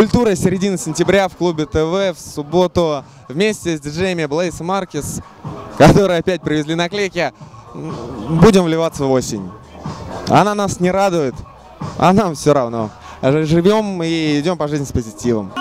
Утро середины сентября в клубе ТВ в субботу вместе с диджеями Блейс Маркис, которые опять привезли наклейки, будем вливаться в осень. Она нас не радует, а нам все равно. Живем и идем по жизни с позитивом.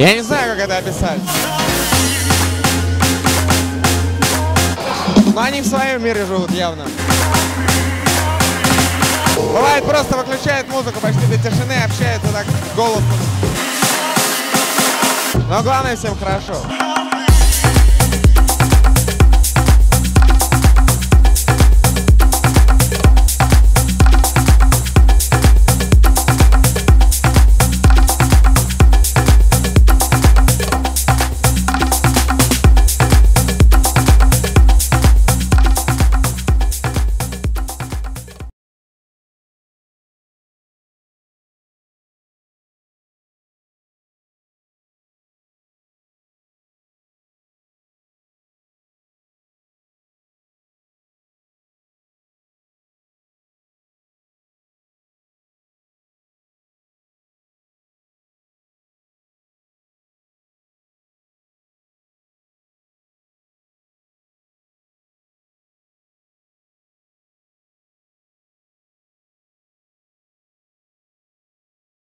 Я не знаю, как это описать. Но они в своем мире живут явно. Бывает просто выключает музыку почти до тишины, общается так голосом. Но главное всем хорошо.